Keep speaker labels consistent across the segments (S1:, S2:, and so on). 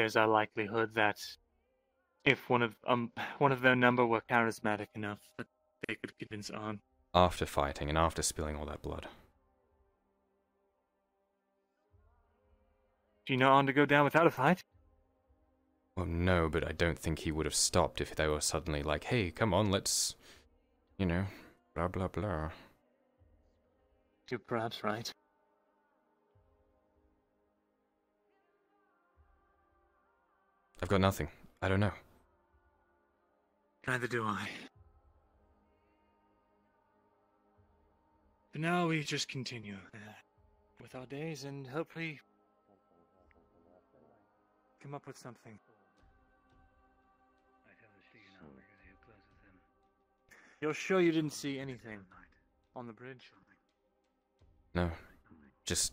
S1: there's a likelihood that if one of um one of their number were charismatic enough that they could convince on.
S2: After fighting and after spilling all that blood.
S1: Do you know on to go down without a fight?
S2: Well, no, but I don't think he would have stopped if they were suddenly like, hey, come on, let's, you know, blah blah blah.
S1: You're perhaps right.
S2: I've got nothing. I don't know.
S1: Neither do I. But now we just continue uh, with our days and hopefully come up with something. You're sure you didn't see anything on the bridge?
S2: No. Just.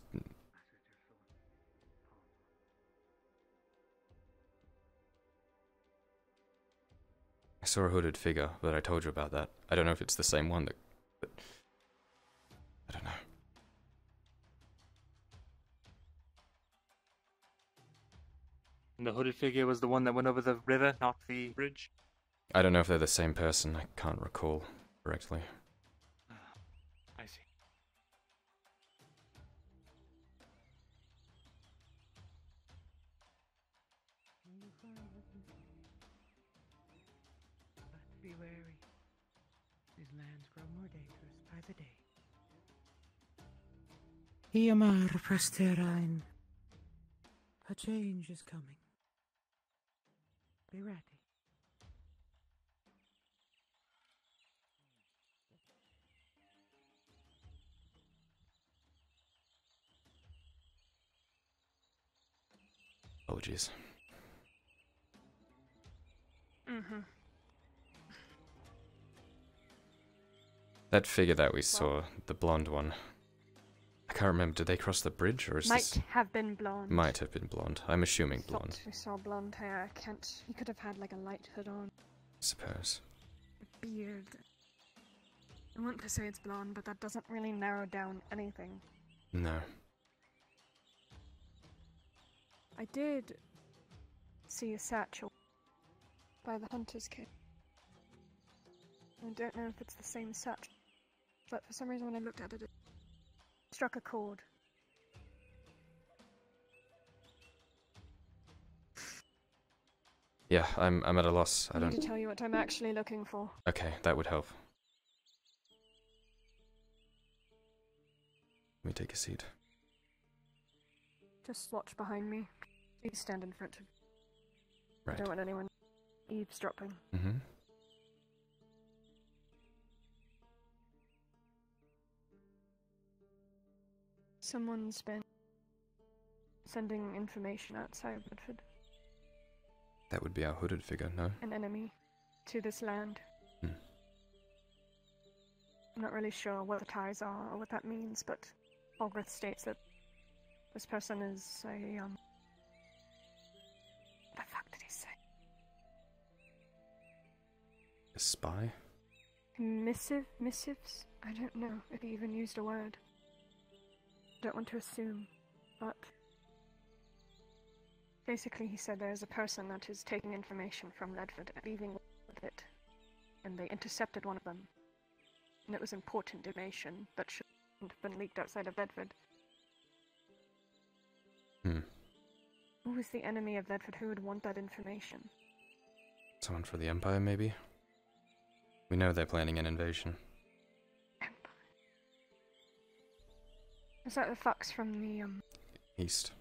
S2: Saw a hooded figure, but I told you about that. I don't know if it's the same one that. But. I don't know.
S1: And the hooded figure was the one that went over the river, not the bridge?
S2: I don't know if they're the same person. I can't recall correctly.
S3: These lands grow more dangerous by the day. Iamar Presterain. A change is coming. Be ready.
S2: Apologies.
S4: Mm-hmm.
S2: That figure that we saw, the blonde one. I can't remember. Did they cross the bridge, or is
S4: Might
S2: this
S4: have been blonde.
S2: might have been blonde? I'm assuming
S4: Thought
S2: blonde.
S4: We saw blonde hair. I can't. He could have had like a light hood on,
S2: I suppose.
S4: a beard. I want to say it's blonde, but that doesn't really narrow down anything.
S2: No.
S4: I did see a satchel by the hunter's kit. I don't know if it's the same satchel, but for some reason when I looked at it, it struck a chord.
S2: Yeah, I'm I'm at a loss. I
S4: I need to tell you what I'm actually looking for.
S2: Okay, that would help. Let me take a seat.
S4: Just watch behind me. Please stand in front of. I
S2: Right.
S4: don't want anyone eavesdropping.
S2: Mm-hmm.
S4: Someone's been sending information outside of Ledford,
S2: That would be our hooded figure, no?
S4: an enemy, to this land.
S2: Hmm.
S4: I'm not really sure what the ties are or what that means, but Olgrith states that this person is a um. What the fuck did he say?
S2: A spy?
S4: Missive? Missives? I don't know if he even used a word. Don't want to assume, but. Basically, he said there is a person that is taking information from Ledford and leaving with it. And they intercepted one of them. And it was important information that shouldn't have been leaked outside of Ledford.
S2: Hmm.
S4: Who was the enemy of Ledford who would want that information?
S2: Someone for the Empire, maybe? We know they're planning an invasion.
S4: Is that the fox from the um
S2: East.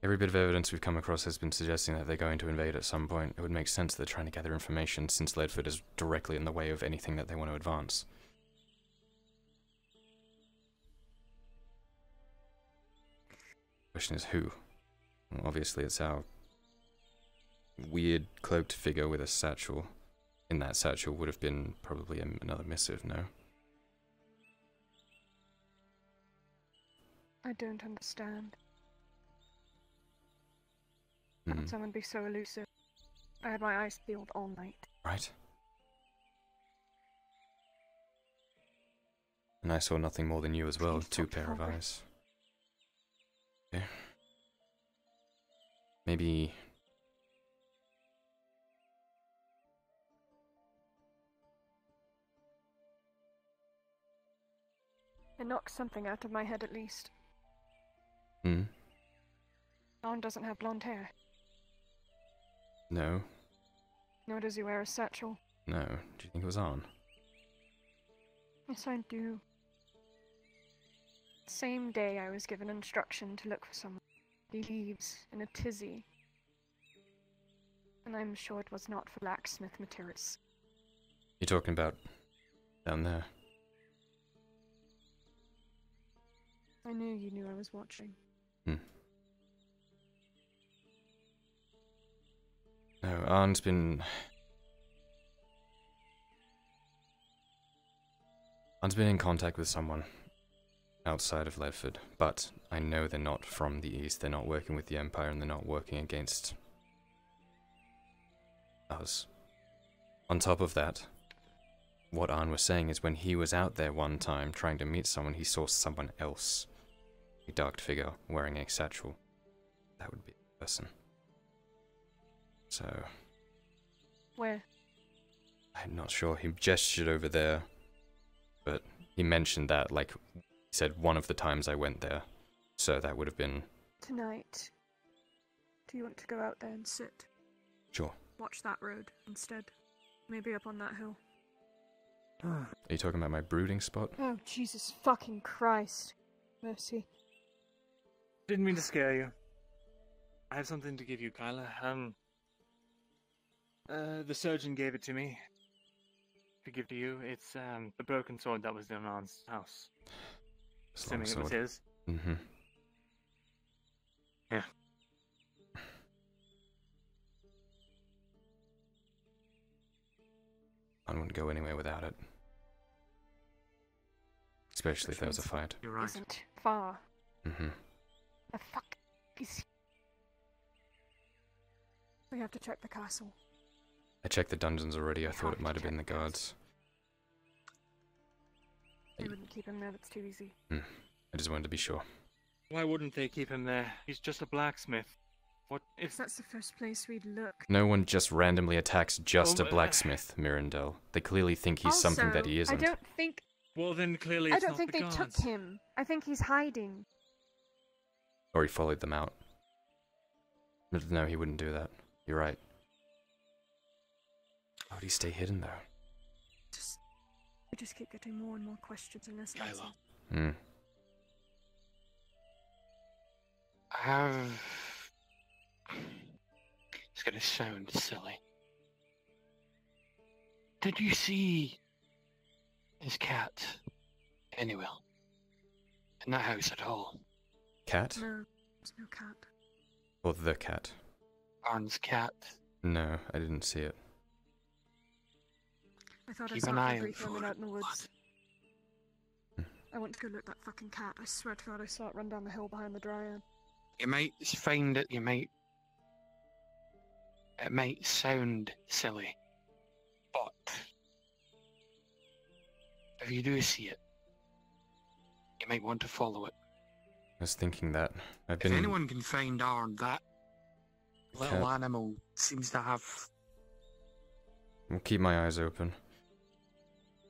S2: Every bit of evidence we've come across has been suggesting that they're going to invade at some point. It would make sense they're trying to gather information since Ledford is directly in the way of anything that they want to advance. Question is who? Well, obviously, it's our weird cloaked figure with a satchel. In that satchel would have been probably another missive, no?
S4: I don't understand.
S2: Hmm.
S4: How could someone be so elusive? I had my eyes peeled all night.
S2: Right? And I saw nothing more than you as well,
S4: Please
S2: two pair of eyes. Okay. Maybe.
S4: It knocks something out of my head at least.
S2: Hmm?
S4: Dawn doesn't have blonde hair,
S2: No?
S4: nor does he wear a satchel.
S2: No. Do you think it was on?
S4: Yes, I do. Same day I was given instruction to look for someone. He leaves in a tizzy. And I'm sure it was not for blacksmith materials.
S2: You're talking about down there.
S4: I knew you knew I was watching. Hmm.
S2: No, Arn's been. Arn's been in contact with someone outside of Ledford, but I know they're not from the East. They're not working with the Empire and they're not working against us. On top of that, what Arn was saying is when he was out there one time trying to meet someone, he saw someone else. A dark figure wearing a satchel. That would be the person. So,
S4: Where?
S2: I'm not sure. He gestured over there, but he mentioned that, like, he said one of the times I went there. So that would have been.
S4: Tonight. Do you want to go out there and sit?
S2: Sure.
S4: Watch that road instead. Maybe up on that hill.
S2: Are you talking about my brooding spot?
S4: Oh, Jesus fucking Christ. Mercy.
S1: Didn't mean to scare you. I have something to give you, Kyler. Um, uh, the surgeon gave it to me. To give to you, it's um the broken sword that was in Arn's house.
S2: Long
S1: Assuming it was his.
S2: Mm-hmm.
S1: Yeah.
S2: I wouldn't go anywhere without it. Especially if there was a fight.
S1: You're right.
S4: Isn't far.
S2: Mm-hmm.
S4: The fuck is he? We have to check the castle.
S2: I checked the dungeons already. I
S4: We
S2: thought it might have been the guards.
S4: They
S2: Hey.
S4: wouldn't keep him there, that's too easy.
S2: I just wanted to be sure.
S1: Why wouldn't they keep him there? He's just a blacksmith. What if
S4: That's the first place we'd look.
S2: No one just randomly attacks just
S1: Oh,
S2: a
S1: uh,
S2: blacksmith, Mirandel. They clearly think he's something that he isn't.
S4: I don't think
S1: Well, then clearly
S4: I don't
S1: not
S4: think
S1: the
S4: they
S1: gods.
S4: took him. I think he's hiding.
S2: Or he followed them out. No, he wouldn't do that. You're right. How would he stay hidden though?
S4: Just we just keep getting more and more questions and less
S1: Kyler.
S4: answers.
S2: Hmm.
S5: I have. It's gonna sound silly. Did you see his cat anywhere in that house at all?
S2: Cat?
S4: No, there's no cat.
S2: Or the cat?
S5: Arn's cat.
S2: No, I didn't see it.
S4: I thought
S5: Keep
S4: I
S5: an
S4: saw
S5: eye
S4: it
S5: out
S4: briefly
S5: for
S4: when
S5: it.
S4: out in the woods. I want to go look at that fucking cat. I swear to God, I saw it run down the hill behind the dryad.
S5: You might find it. You might. It might sound silly, but if you do see it, you might want to follow it.
S2: I was thinking that. I've
S5: If
S2: been.
S5: anyone can find Arn, that little
S2: Cat.
S5: animal seems to have
S2: I'll keep my eyes open.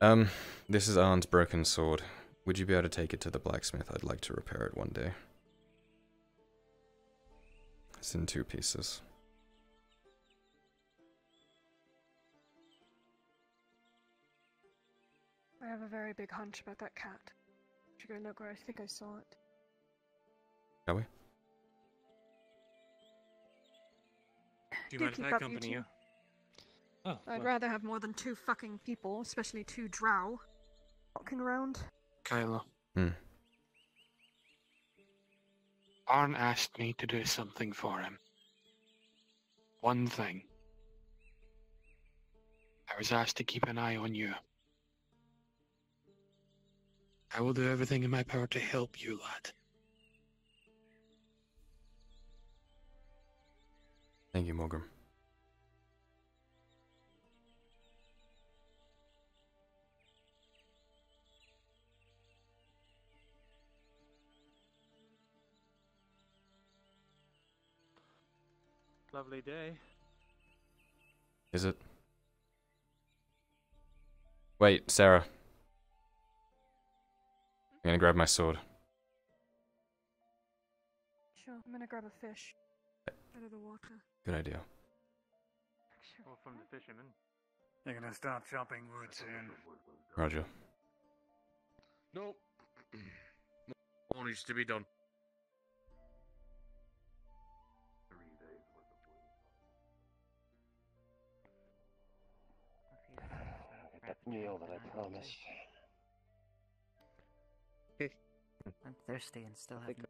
S2: Um, this is Arn's broken sword. Would you be able to take it to the blacksmith? I'd like to repair it one day. It's in two pieces.
S4: I have a very big hunch about that cat. Should go look where I think I saw it.
S2: Shall we?
S1: Do you
S4: Do
S1: mind if
S4: keep
S1: I
S4: up, you
S1: accompany
S4: two.
S1: you? Oh,
S4: I'd
S1: well,
S4: rather have more than two fucking people, especially two drow, walking around.
S5: Kyler.
S2: Hmm.
S5: Arn asked me to do something for him. One thing. I was asked to keep an eye on you. I will do everything in my power to help you lot.
S2: Thank you, Morgan.
S1: Lovely day.
S2: Is it? Wait, Sarah. I'm gonna grab my sword.
S4: Sure, I'm gonna grab a fish out of the water.
S2: Good idea.
S1: Or from the fisherman.
S6: They're gonna start chopping wood soon.
S2: Roger.
S7: No. More needs to be done.
S8: That meal that I promised.
S9: I'm thirsty and still haven't.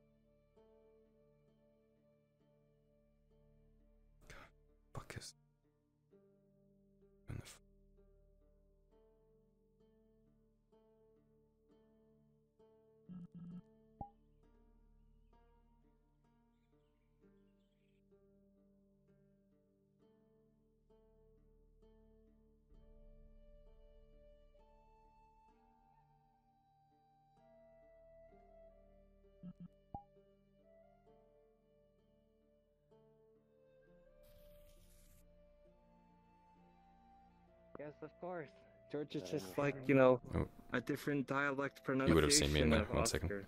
S2: Fuck is.
S10: Yes, of course. George is just like, you know,
S2: Oh.
S10: a different dialect pronunciation.
S2: You would have seen me in there.
S10: of
S2: One second.
S10: Oscar.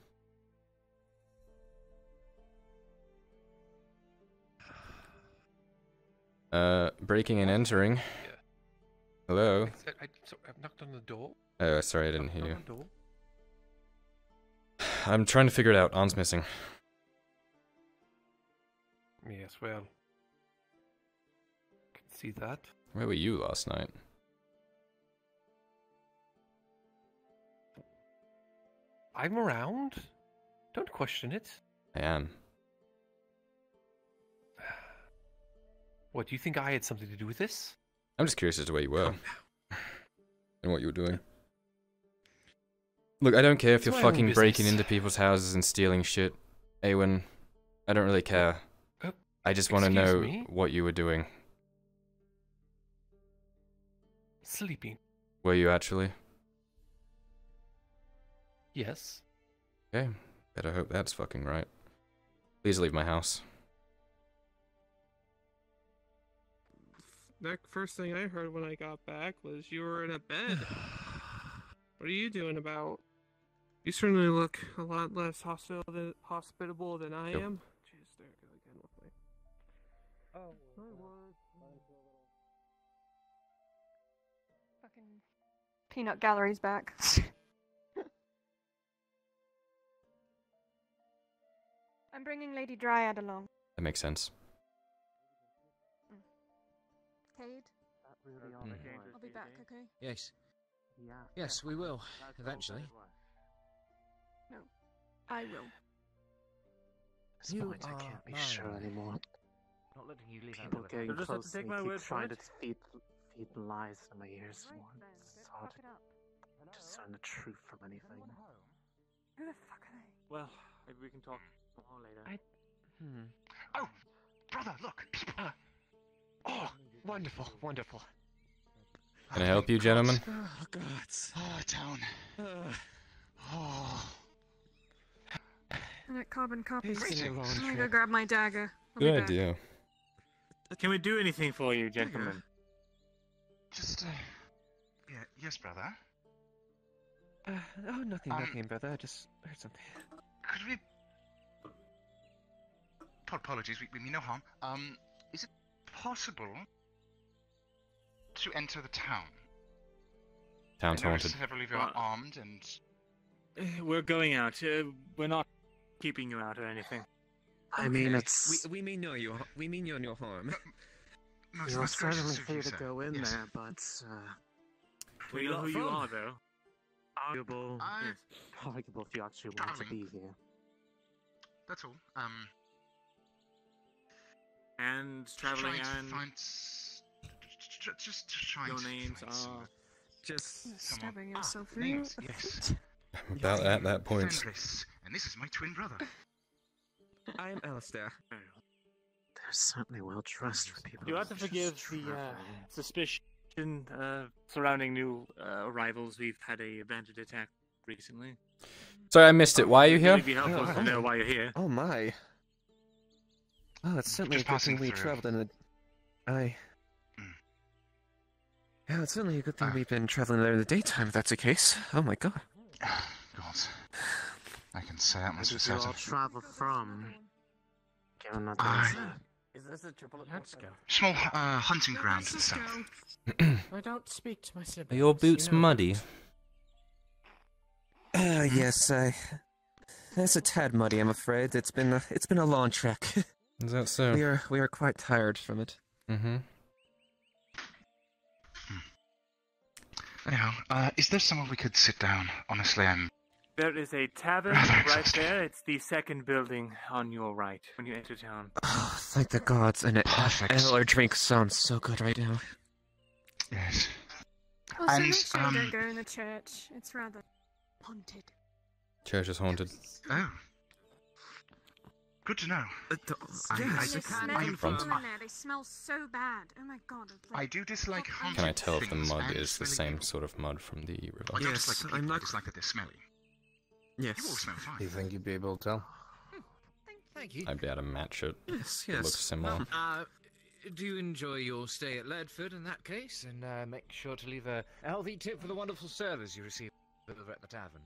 S2: Uh, breaking and entering. Hello.
S7: I, said- I, so I've knocked on the door.
S2: Oh, sorry, I didn't
S7: knocked
S2: hear you.
S7: door.
S2: I'm trying to figure it out. Arn's missing.
S7: Yes, well. Can see that.
S2: Where were you last night?
S7: I'm around. Don't question it.
S2: I am.
S7: What, do you think I had something to do with this?
S2: I'm just curious as to where you were and what you were doing. Look, I don't care if you're fucking breaking into people's houses and stealing shit. Awen, I don't really care.
S7: Oh,
S2: I just want to know
S7: me?
S2: what you were doing.
S7: Sleeping.
S2: Were you actually?
S7: Yes.
S2: Okay. Better hope that's fucking right. Please leave my house.
S11: That first thing I heard when I got back was you were in a bed. what are you doing about? You certainly look a lot less hospitable than, hospitable than I
S2: Yep.
S11: am. Jeez, there I go again with my. Oh, my word.
S4: Fucking peanut gallery's back. I'm bringing Lady Dryad along.
S2: That makes sense.
S4: Cade,
S9: Really
S2: Mm.
S4: I'll be back, okay?
S12: Yes.
S9: Yeah.
S12: Yes, we will. Eventually. No.
S4: I will.
S8: This
S12: You
S8: point, I can't be
S12: mine.
S8: sure anymore.
S9: Not letting you leave
S8: People
S9: out
S8: getting
S1: You'll just to
S8: close
S1: take
S8: and
S1: my
S8: keep
S1: word
S8: trying
S1: it.
S8: to feed, feed lies in my ears.
S4: Right then,
S8: It's hard
S4: fuck it up.
S8: to discern the truth from anything.
S4: Who the fuck are they?
S1: Well, maybe we can talk more later.
S8: I-
S7: Hmm.
S8: Oh, brother, look, people. Oh, wonderful, wonderful.
S2: Can I help you, gentlemen?
S8: Oh, God. Oh, town. Oh.
S4: And that carbon copy.
S8: It's been a long
S4: I'm gonna go grab my dagger. I'll
S2: Good idea.
S1: Can we do anything for you, gentlemen?
S13: Just, uh. Yeah, yes, brother.
S7: Uh, oh, nothing,
S13: Um,
S7: nothing, brother. I just heard something.
S13: Could we. Apologies, we, we mean no harm. Um, is it possible to enter the town?
S2: Town's
S13: I noticed
S2: haunted.
S13: several of you are armed and.
S1: Uh, We're going out. Uh, we're not keeping you out or anything.
S8: I mean, it's.
S12: We, we mean no you we mean you no harm.
S13: Most,
S8: You're
S13: most
S8: certainly
S13: of
S8: free
S13: you,
S8: to go in
S13: Yes.
S8: there, but uh,
S1: We
S12: We
S1: know
S12: lot
S1: who you are, though.
S8: arguable,
S13: I.
S8: arguable if you actually want to be here.
S13: That's all. Um.
S1: And traveling
S13: trying to
S1: and
S13: find. s- j- j- Just trying
S1: your
S13: to
S1: names
S13: find some
S1: are.
S12: Just
S13: someone-
S4: Stabbing
S13: Ah,
S4: yourself
S13: names,
S4: in.
S13: yes.
S2: About at that point.
S13: Fenris, and this is my twin brother.
S12: I am Alistair.
S8: They're certainly well dressed for people.
S1: You have to forgive the uh, suspicion uh, surrounding new uh, arrivals. We've had a bandit attack recently.
S2: Sorry, I missed it. Why are you
S1: It'd
S2: here?
S1: really be helpful to know why you're here.
S12: Oh my. Oh, it's certainly
S13: Just
S12: a good thing we
S13: through.
S12: traveled in the. I. Yeah, it's certainly a good thing
S13: Ah.
S12: we've been traveling there in the daytime. If that's the case. Oh my god.
S13: God. I can say that
S8: Where
S13: much for
S8: did you all travel from? Given that
S13: I-
S8: Is this a triple Let's go.
S13: Small uh, hunting ground to the south.
S8: I don't speak to my siblings.
S2: Are your boots
S8: you know
S2: muddy?
S12: Uh, yes, I. It's a tad muddy, I'm afraid. It's been a, it's been a long trek.
S2: Is that so?
S12: we are we are quite tired from it.
S2: Mm-hmm.
S13: Anyhow, uh, is there somewhere we could sit down? Honestly, I'm.
S1: There is a tavern right there. It's the second building on your right when you enter town.
S12: Oh, thank the gods! And it,
S13: Perfect.
S12: our drink sounds so good right now.
S13: Yes.
S4: Also,
S13: And,
S4: make sure
S13: um,
S4: you don't go in the church. It's rather haunted.
S2: Church is haunted.
S13: Oh. Good to know. I,
S4: There's
S13: I,
S4: smelly
S13: I'm-
S2: Front.
S4: people in there. They smell so bad. Oh my god.
S13: I do dislike haunted
S2: Can I tell if the mud is the
S13: smelly
S2: same sort of mud from the river?
S13: I
S12: Yes,
S13: dislike
S12: I'm
S13: people, I
S12: not-
S13: dislike that they're smelly.
S12: Yes.
S13: You all smell fine.
S14: Do you think you'd be able to tell?
S15: Thank you.
S2: I'd be able to match it.
S12: Yes,
S2: It
S12: yes.
S2: looks similar.
S15: Uh, do you enjoy your stay at Ledford in that case? And uh, make sure to leave a, a healthy tip for the wonderful service you receive over at the tavern.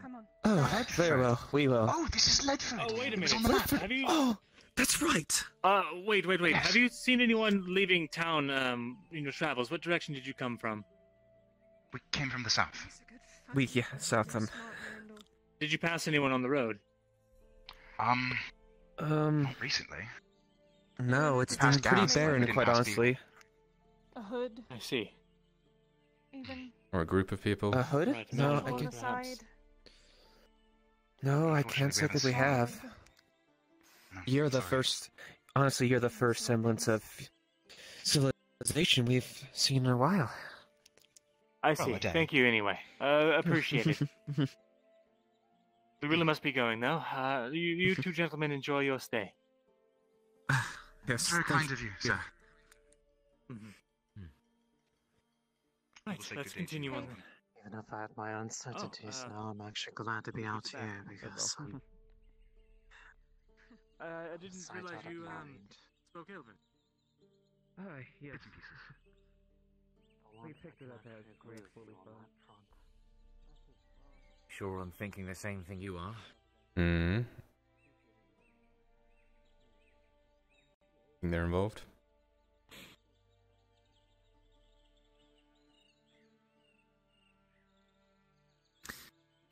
S4: Come on.
S12: Oh, very well. We will.
S13: Oh, this is Ledford.
S1: Oh, wait a
S13: It's
S1: minute.
S13: on the map.
S1: Have you?
S12: Oh, that's right.
S1: Uh, wait, wait, wait.
S13: Yes.
S1: Have you seen anyone leaving town um, in your travels? What direction did you come from?
S13: We came from the south.
S4: It's a good fun.
S12: We yeah, south um.
S1: Did you pass anyone on the road?
S13: Um,
S12: Um,
S13: not recently.
S12: no, it's
S13: We
S12: been pretty
S13: gas,
S12: barren, quite
S13: pass
S12: honestly.
S4: A hood,
S1: I see.
S4: even.
S2: Or a group of people?
S12: A hood?
S1: Right,
S12: No,
S1: maybe
S12: I
S4: on
S12: can.
S4: The side.
S12: No, I can't say that we
S13: haven't. No,
S12: You're the
S13: sorry.
S12: first. Honestly, you're the first semblance of civilization we've seen in a while.
S1: I see.
S13: a.
S1: Thank you anyway. Uh, appreciate it. We really must be going now. Uh, you, you two gentlemen enjoy your stay.
S12: yes,
S13: Very kind of you, sir.
S1: Right,
S13: say
S1: let's
S13: good day to
S1: continue on then.
S8: Even if I had my uncertainties
S1: uh,
S8: now, I'm actually glad to be out
S1: that.
S8: here because um,
S1: Uh, I didn't
S8: sight
S1: realize you um,
S8: mind.
S1: spoke Elven.
S12: Oh, yes.
S13: Bits and pieces.
S8: We
S12: picked it up as gratefully
S15: Sure, I'm thinking the same thing you are.
S2: Hmm. Think they're involved?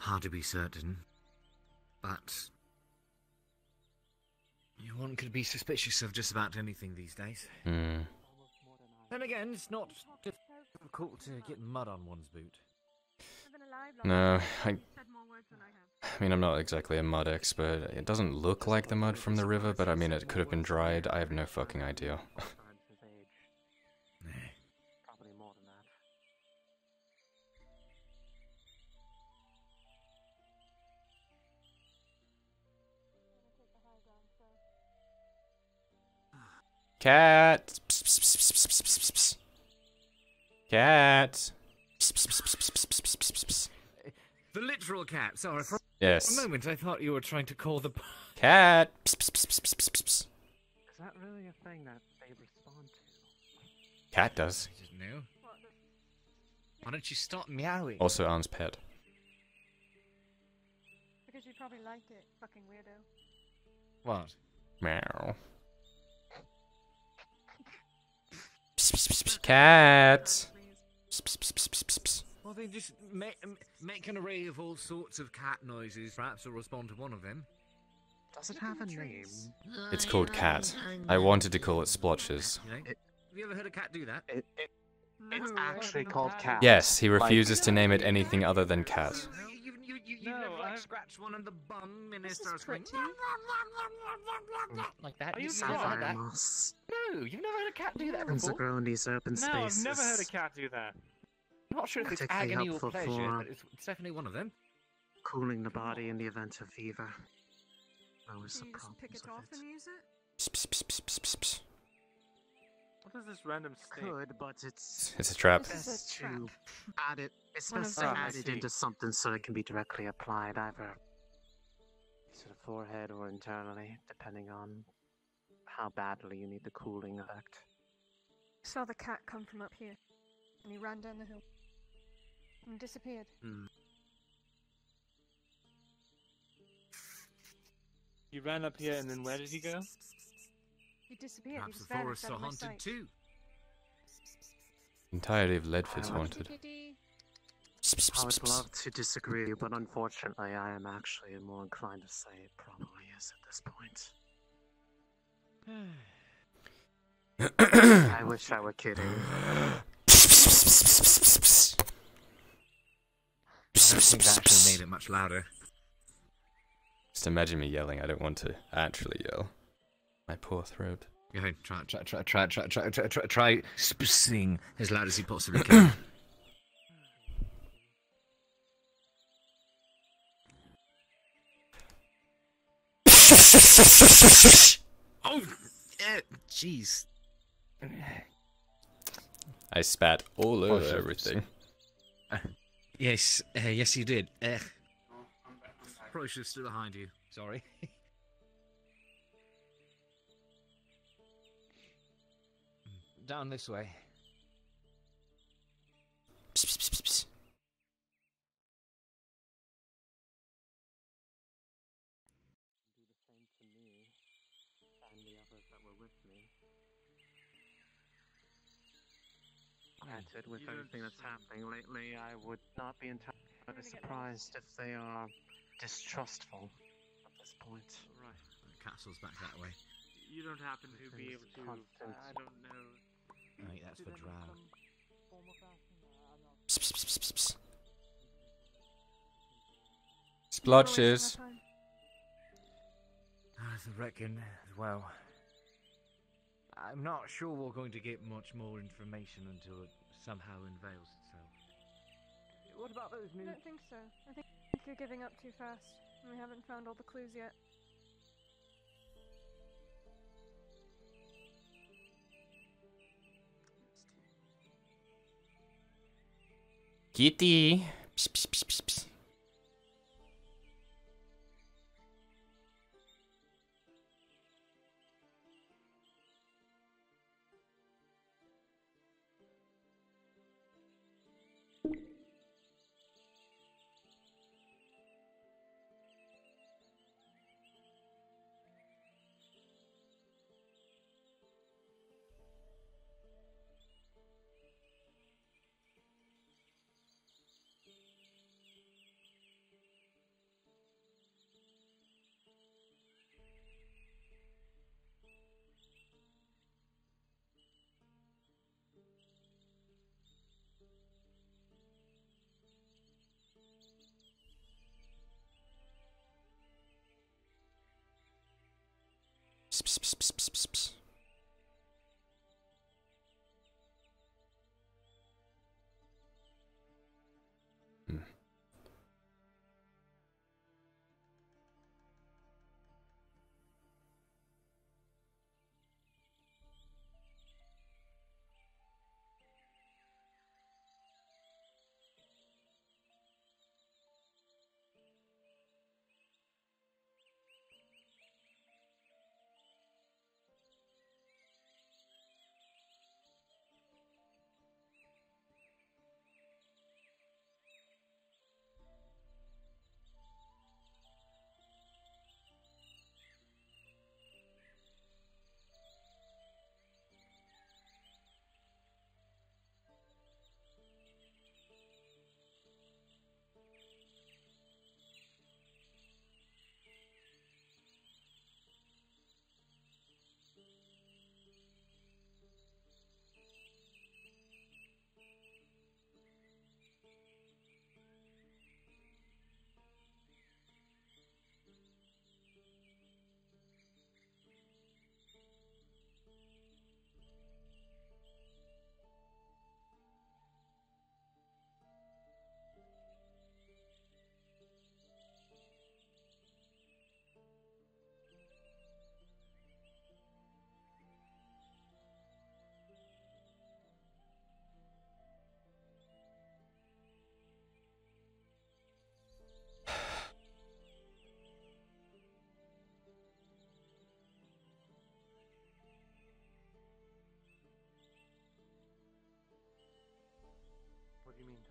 S15: Hard to be certain, but one could be suspicious of just about anything these days.
S2: Hmm.
S15: Then again, it's not difficult to get mud on one's boot.
S2: No, I. I mean, I'm not exactly a mud expert. It doesn't look like the mud from the river, but I mean, it could have been dried. I have no fucking idea. Cat. Psst, psst, psst. Cat.
S15: The literal cat. Sorry, for
S2: Yes.
S15: a moment I thought you were trying to call the.
S2: Cat.
S8: Is that really a thing that they respond to?
S2: Cat does.
S15: I didn't know. Why don't you stop meowing?
S2: Also, Arn's pet.
S4: Because you probably liked it, fucking weirdo.
S15: What?
S2: Meow. Cat.
S15: Well, they just make, make an array of all sorts of cat noises. Perhaps will respond to one of them.
S8: Does it have a name?
S2: It's called Cat. I wanted to call it Splotches.
S15: You know? Have you ever heard a cat do that?
S8: It, it, it's actually called cat.
S2: Yes, he refuses to name it anything other than cat.
S15: You, you, you, you never like scratch one on the bum and it starts going like that.
S8: Are
S15: You've
S8: you
S15: never heard that? No, you've never heard a cat do that
S8: Humans
S15: before.
S8: that grow in these open
S1: No, I've never heard a cat do that.
S15: I'm not sure if it's agony or pleasure,
S8: for-
S15: but it's, it's definitely one of them.
S8: Cooling the body in the event of fever. Oh, Lowers the
S4: Can you just pick it off
S8: it.
S4: and use it?
S2: Psst, psst, psst,
S1: What is this random state?
S8: Could, but it's
S2: It's a trap.
S4: This is
S8: best
S4: a trap.
S8: to add it. It's
S4: One
S8: best to
S4: them.
S8: add it into something so it can be directly applied either to the forehead or internally, depending on how badly you need the cooling effect.
S4: I Saw the cat come from up here, and he ran down the hill and disappeared.
S8: Hmm.
S1: He ran up here and then where did he go?
S4: He disappeared.
S15: Perhaps
S4: he
S15: the forests are
S4: of
S15: haunted
S4: sight.
S15: too.
S2: Entirety of Ledford's
S8: I
S2: haunted.
S8: I would love to disagree, but unfortunately, I am actually more inclined to say it probably is at this point. I wish I were kidding.
S15: I don't think that actually made it much louder.
S2: Just imagine me yelling. I don't want to actually yell. My poor throat.
S15: Go ahead, try, try, try, try, try, try, try, try, try sp- sing as loud as you possibly can. oh, jeez.
S2: I spat all over
S15: shucks.
S2: everything.
S15: Yes, uh, yes, you did. Uh, probably should have stood behind you. Sorry. Down this way.
S8: Do the same to me and the others that were with me. Granted, with everything that's happening lately, I would not be entirely surprised if they are distrustful at this point.
S15: Right. The Castle's back that way.
S1: You don't happen to be able to.
S8: Constant.
S1: I don't know.
S15: Right, that's for drow.
S2: Splotches.
S15: I reckon as well. I'm not sure we're going to get much more information until it somehow unveils itself. What about those
S4: I don't think so. I think you're giving up too fast. We haven't found all the clues yet.
S2: Kitty. Psh, psh, psh, psst, psst. Psst,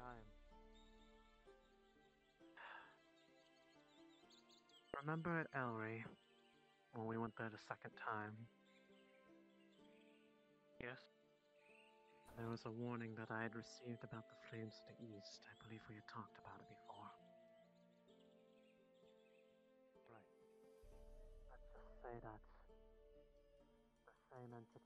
S8: time? Remember at Elry, when we went there the second time? Yes? There was a warning that I had received about the flames to the east. I believe we had talked about it before. Right. Let's just say that the same entity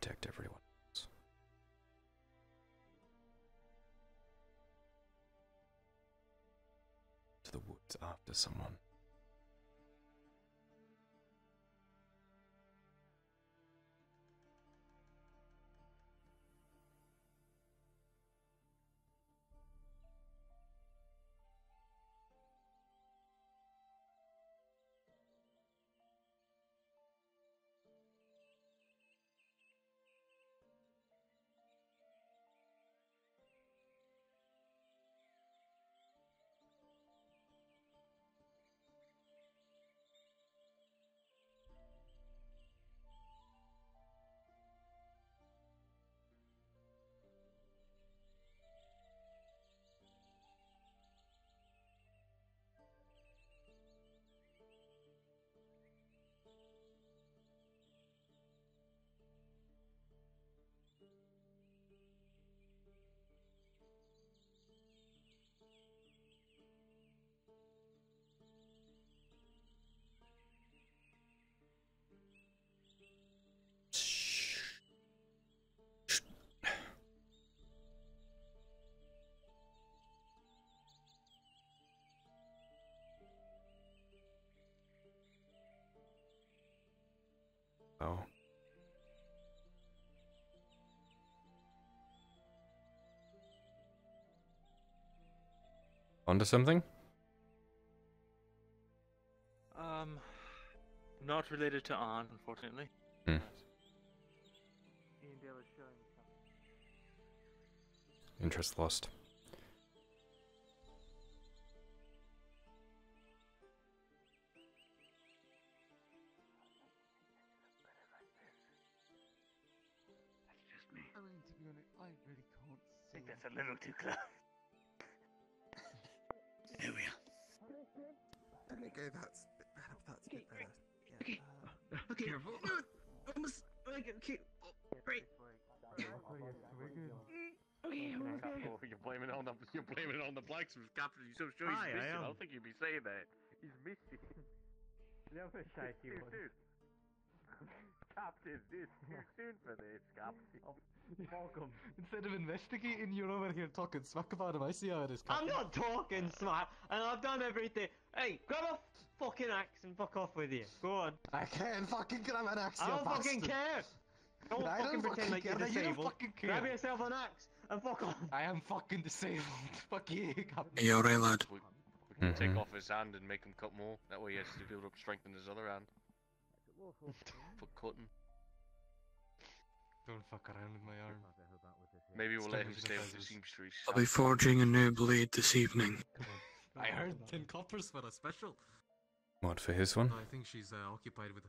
S2: protect everyone else. To the woods after someone. Oh. Onto something?
S1: Um, not related to On, unfortunately.
S2: Hmm.
S8: Ian Dale is showing something.
S2: Interest lost.
S1: That's a little too close.
S6: There we are.
S14: There we go. That's that's a bit better.
S5: Okay. Uh, okay.
S14: Careful.
S5: Almost. Okay. Mm, okay. Oh, great. Okay. Okay.
S16: Oh, you're blaming it on the you're blaming it on the blacksmith captain. You're so sure he's
S10: Aye, I
S16: missing. I,
S10: am.
S16: don't think you'd be saying that. He's missing.
S10: Never shy too
S16: Too
S10: much.
S16: Captain, this too soon for this, Captain.
S10: Welcome.
S17: Instead of investigating, you're over here talking smack about him. I see how it is.
S10: I'm not talking smart, and I've done everything. Hey, grab a fucking axe and fuck off with you. Go on.
S17: I can't fucking grab an axe.
S10: I
S17: you
S10: don't fucking care. Don't
S17: I
S10: fucking
S17: don't
S10: pretend
S17: fucking
S10: like you're
S17: care. You don't fucking care.
S10: Grab yourself an axe and fuck off.
S17: I am fucking disabled. Fuck you, Captain.
S14: Hey, alright, lad.
S16: We, we can take
S2: Mhm.
S16: off his hand and make him cut more. That way he has to build up strength in his other hand for cutting.
S17: Don't fuck around with my arm.
S16: Maybe we'll let him stay with the seamstress.
S14: I'll be forging a new blade this evening.
S17: I heard 10 coppers for a special.
S2: What for his one?
S17: I think she's uh, occupied with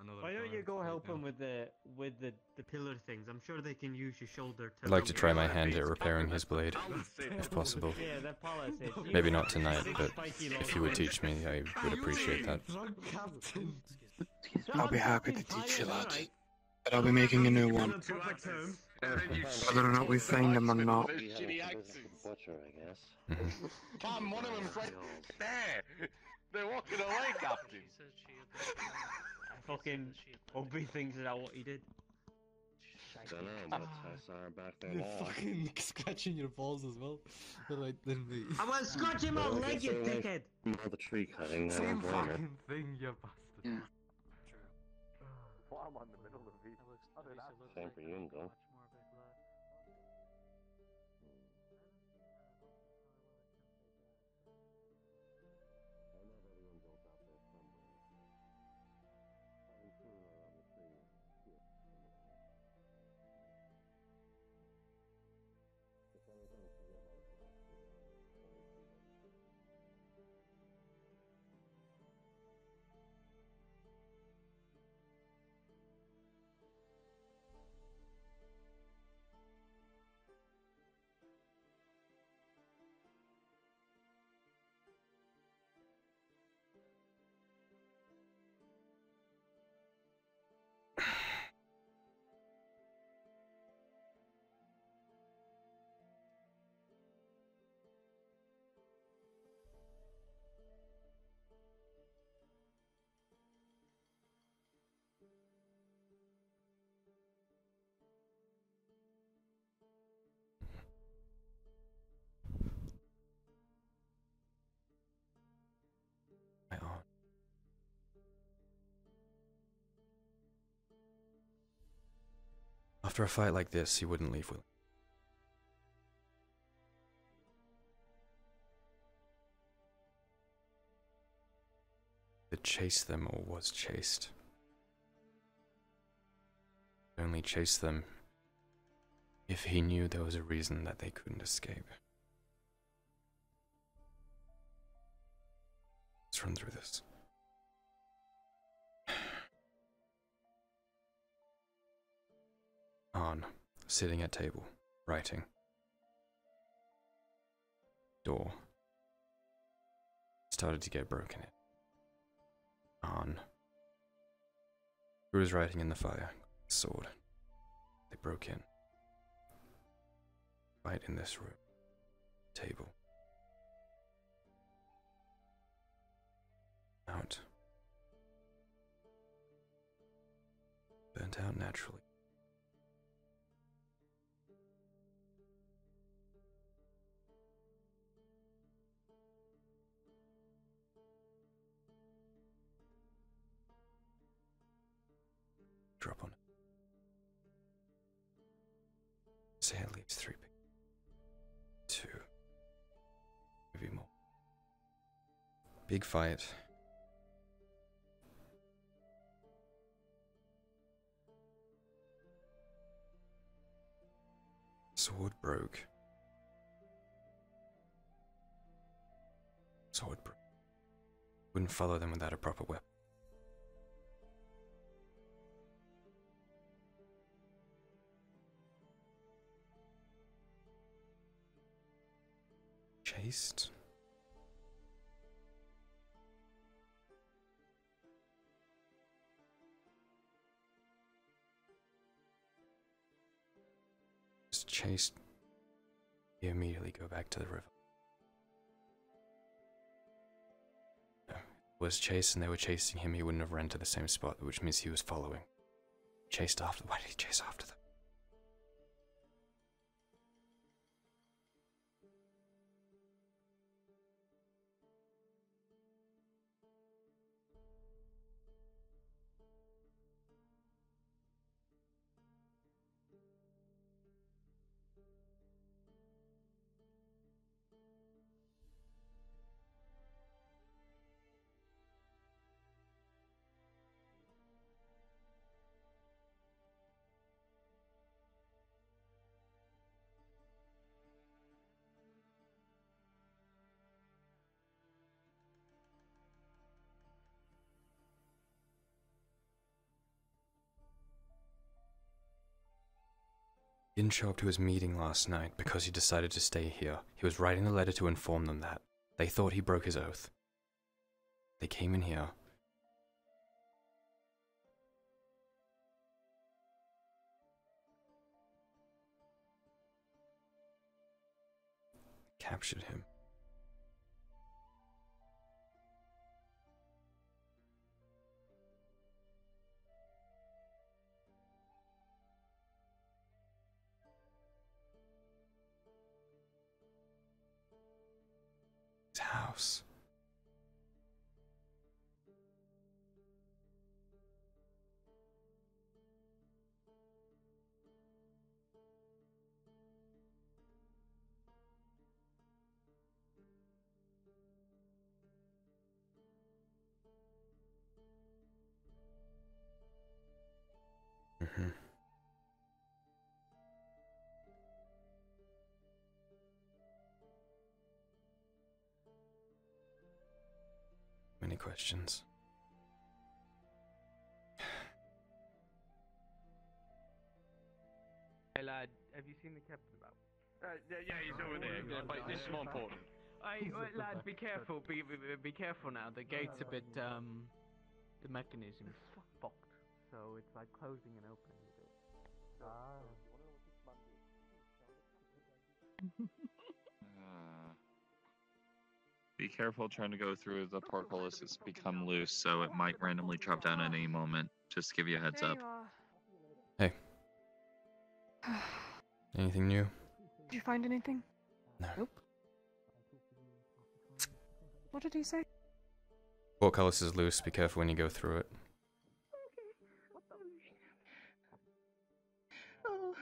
S17: another.
S10: Why don't you go help
S17: now.
S10: him with the with the the pillar things? I'm sure they can use your shoulder. To
S2: I'd like to try my hand at repairing his blade, if possible.
S10: Yeah, that palace
S2: Maybe not tonight, but if you would teach me, I would appreciate that.
S17: Drug captain.
S14: I'll be happy to teach you,
S10: that.
S14: But I'll be making a new one.
S10: a proper term.
S14: Whether or not we find them or not.
S16: Shitty.
S18: Butcher, I guess.
S16: Come, one of them's right there. They're walking away, Captain.
S10: Fucking Obi thinks that what he did.
S18: Don't know, but I saw her back there
S17: You're fucking scratching your balls as well. Right then, mate.
S10: I was scratching my
S18: Well,
S10: leg, you
S18: I like
S10: dickhead.
S18: All the tree cutting,
S17: Same
S18: don't blame her.
S17: fucking thing, you bastard.
S16: I'm on the middle of it. Other than that,
S18: Same for you, though.
S2: After a fight like this, he wouldn't leave Will. That chased them or was chased. Only chased them if he knew there was a reason that they couldn't escape. Let's run through this. On, sitting at table, writing. Door. Started to get broken in. On. Threw his writing in the fire. Sword. They broke in. Right in this room. Table. Out. Burnt out naturally. Drop on it. Say at least three people. Two. Maybe more. Big fight. Sword broke. Sword broke. Wouldn't follow them without a proper weapon. Chased. Just chased. You immediately go back to the river. Was chased and they were chasing him, he wouldn't have ran to the same spot, which means he was following. Chased after. Why did he chase after them? He didn't show up to his meeting last night because he decided to stay here. He was writing a letter to inform them that. They thought he broke his oath. They came in here. Captured him. House. Mhm. Questions.
S19: Hey lad, have you seen the captain about?
S16: Uh, yeah, yeah, he's over there. Yeah, but this is more important.
S19: Hey, wait, lad, be careful. Be, be be careful now. The gate's a bit um, the mechanism's fucked. So it's like closing and opening a bit. Ah.
S20: Be careful trying to go through the portcullis. It's become loose, so it might randomly drop down at any moment. Just to give you a heads up.
S2: Hey, anything new?
S4: Did you find anything?
S2: No.
S4: Nope. What did he say?
S2: Portcullis is loose. Be careful when you go through it.
S21: Oh,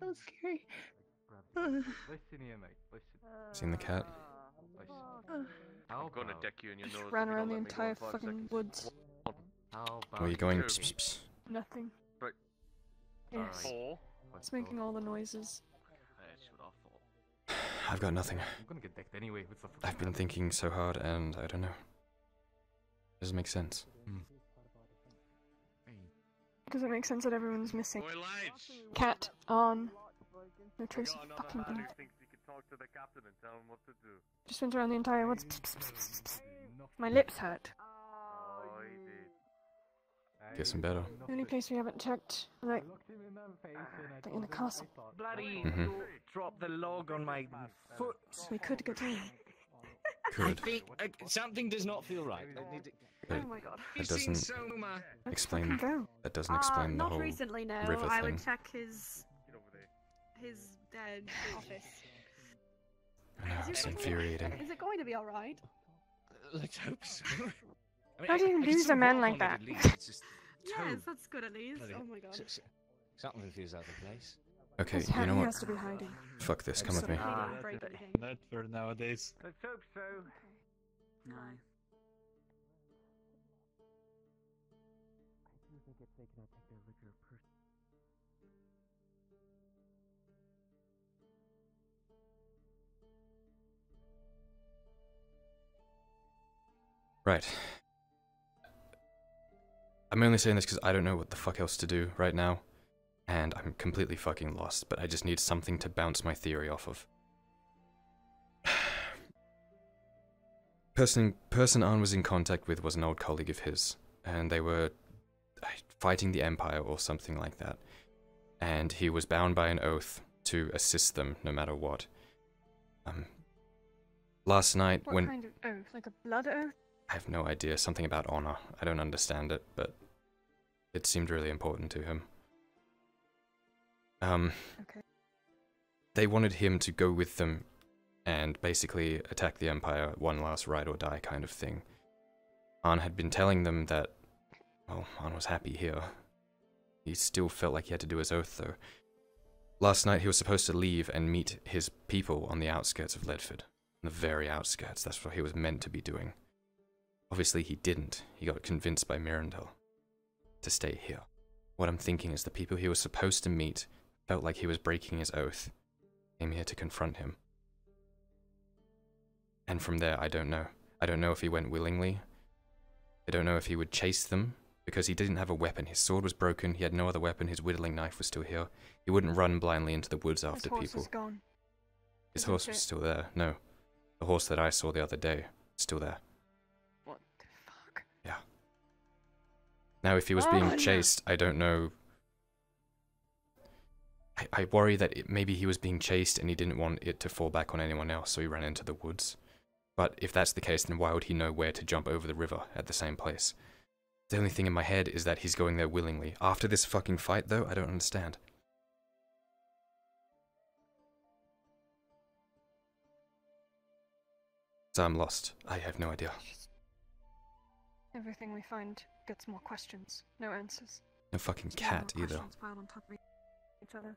S21: that was scary.
S19: Listen here, mate. Listen.
S2: Seen the cat?
S16: I'm gonna deck you in your
S4: Just
S16: nose.
S4: ran around the
S16: let me go in
S4: entire fucking
S16: seconds.
S4: woods.
S19: How
S2: Where are you going? Psst, psst, psst.
S4: Nothing.
S16: Right.
S4: Yes.
S16: Four.
S4: It's making all the noises.
S19: I thought.
S2: I've got nothing.
S19: I'm gonna get decked anyway. What's the
S2: I've been thinking so hard and I don't know. Doesn't make sense. Hmm.
S4: Does it make sense that everyone's missing? Cat on. No trace of fucking
S16: Who
S4: blood.
S16: thinks he can talk to the captain and tell him what to do?
S4: Just went around the entire woods. Psst, psst, psst, psst, psst. My lips hurt.
S16: Oh, he did.
S2: Getting better.
S4: The only place we haven't checked, like, like in the castle.
S15: Bloody
S2: Mhm.
S15: drop the log on my foot.
S4: We could get in.
S15: I
S2: Could.
S15: think uh, something does not feel right. I need to-
S2: But
S4: Oh my god.
S2: that doesn't
S4: Let's
S2: explain.
S4: fucking go.
S2: That doesn't
S22: Uh,
S2: explain the
S22: not
S2: whole
S22: recently, no.
S2: river
S22: I would check his his dead office.
S2: I know, it's infuriating.
S22: Is it going to be all right?
S15: Let's hope so. I
S4: How do you
S15: I can
S4: lose a man like
S15: on it
S4: that?
S15: at just
S22: Yes,
S15: toe.
S22: that's good at least.
S15: Bloody-
S22: Oh my god.
S15: s- s- Something feels out of place.
S2: Okay,
S4: His
S2: you know
S4: he
S2: what?
S4: has to be hiding.
S2: Fuck this, come with me.
S22: Ah, break it.
S6: Net for nowadays.
S15: Let's hope so.
S22: Nice.
S2: Right. I'm only saying this because I don't know what the fuck else to do right now. And I'm completely fucking lost, but I just need something to bounce my theory off of. Person, person Arn was in contact with was an old colleague of his, and they were uh, fighting the Empire or something like that. And he was bound by an oath to assist them no matter what. Um, last night,
S4: What
S2: when
S4: kind of oath? Like a blood oath?
S2: I have no idea. Something about honor. I don't understand it, but it seemed really important to him. Um,
S4: Okay.
S2: they wanted him to go with them and basically attack the Empire, one last ride or die kind of thing. Arn had been telling them that, well, Arn was happy here. He still felt like he had to do his oath, though. Last night he was supposed to leave and meet his people on the outskirts of Ledford. The very outskirts, that's what he was meant to be doing. Obviously, he didn't. He got convinced by Mirandel to stay here. What I'm thinking is the people he was supposed to meet felt like he was breaking his oath, came here to confront him. And from there, I don't know. I don't know if he went willingly. I don't know if he would chase them, because he didn't have a weapon. His sword was broken, he had no other weapon, his whittling knife was still here. He wouldn't run blindly into the woods after people.
S4: His horse
S2: people.
S4: is gone.
S2: His
S4: Isn't
S2: horse was still there. No. The horse that I saw the other day, still there. Now, if he was
S4: Oh,
S2: being
S4: no.
S2: chased, I don't know. I, I worry that it, maybe he was being chased and he didn't want it to fall back on anyone else, so he ran into the woods. But if that's the case, then why would he know where to jump over the river at the same place? The only thing in my head is that he's going there willingly. After this fucking fight, though, I don't understand. So I'm lost. I have no idea.
S4: Everything we find gets more questions, no answers.
S2: No fucking cat either.
S4: piled on top of each other.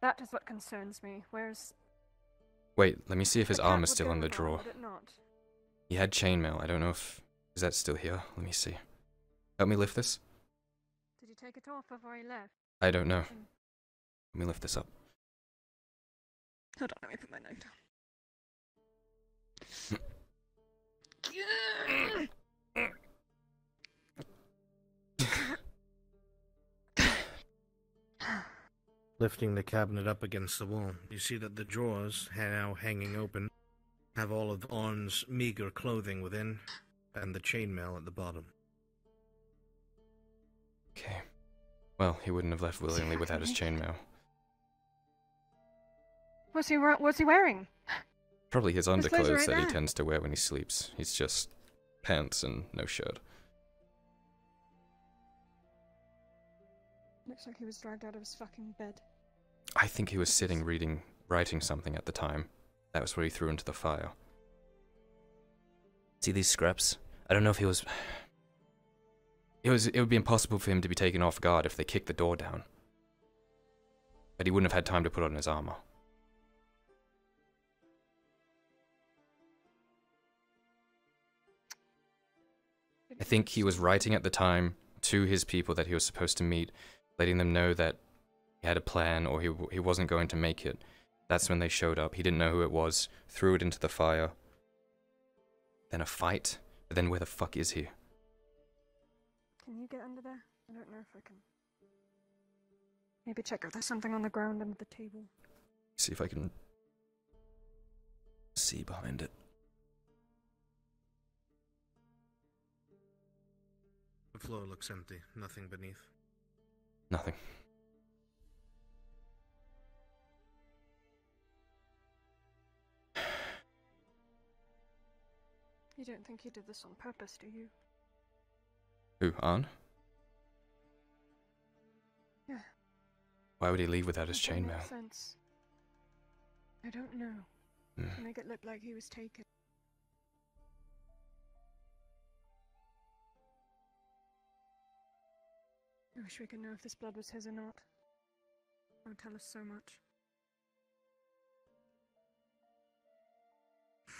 S4: That is what concerns me. Where's
S2: Wait, let me see if his arm
S4: is
S2: still in the drawer.
S4: would it not?
S2: He had chainmail. I don't know if is that still here. Let me see. Help me lift this.
S4: Did you take it off before he left?
S2: I don't know. Let me lift this up.
S4: Hold on, let me put my knife down.
S23: Lifting the cabinet up against the wall, you see that the drawers, now hanging open, have all of Arn's meager clothing within, and the chainmail at the bottom.
S2: Okay. Well, he wouldn't have left willingly without his chainmail.
S4: What's he What's he wearing?
S2: Probably his
S4: His
S2: underclothes
S4: right
S2: that he tends to wear when he sleeps. He's just pants and no shirt.
S4: Looks like he was dragged out of his fucking bed.
S2: I think he was sitting reading, writing something at the time. That was what he threw into the fire. See these scraps? I don't know if he was. It was. It would be impossible for him to be taken off guard if they kicked the door down. But he wouldn't have had time to put on his armor. I think he was writing at the time to his people that he was supposed to meet, letting them know that he had a plan or he, he wasn't going to make it. That's when they showed up. He didn't know who it was, threw it into the fire. Then a fight. But then where the fuck is he?
S4: Can you get under there? I don't know if I can. Maybe check if there's something on the ground under the table.
S2: See if I can see behind it.
S23: The floor looks empty, nothing beneath.
S2: Nothing.
S4: You don't think he did this on purpose, do you?
S2: Who, Arn?
S4: Yeah.
S2: Why would he leave without his chainmail?
S4: I don't know.
S2: Hmm.
S4: To make it look like he was taken. I wish we could know if this blood was his or not. It would tell us so much.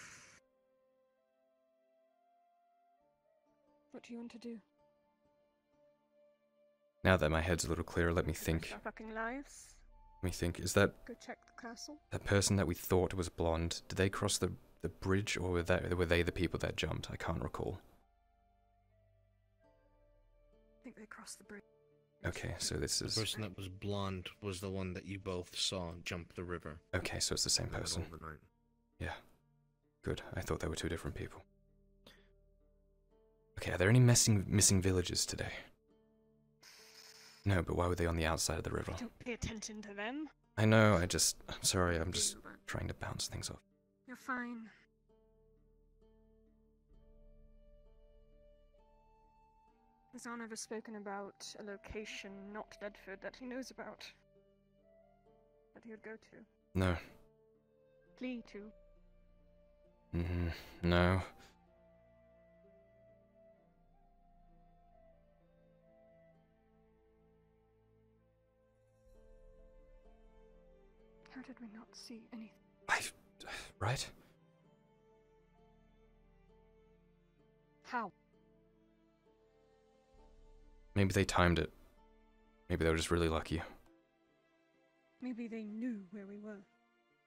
S4: What do you want to do?
S2: Now that my head's a little clearer, let me think.
S4: Our fucking lives?
S2: Let me think. Is that
S4: Go check the castle?
S2: that person that we thought was blonde? Did they cross the the bridge, or were that were they the people that jumped? I can't recall.
S4: I think they crossed the bridge.
S2: Okay, so this is.
S23: The person that was blonde was the one that you both saw jump the river.
S2: okay. So it's the same
S23: in the middle
S2: person.
S23: the night.
S2: Yeah. Good. I thought they were two different people. Okay, are there any missing missing villages today? No, but why were they on the outside of the river?
S4: Don't pay attention to them.
S2: I know. I just. I'm sorry. I'm just trying to bounce things off.
S4: You're fine. Has Arn ever spoken about a location not Ledford that he knows about? That he would go to?
S2: No.
S4: Flee to?
S2: hmm No.
S4: How did we not see anything?
S2: I. Right.
S4: How?
S2: Maybe they timed it. Maybe they were just really lucky.
S4: Maybe they knew where we were.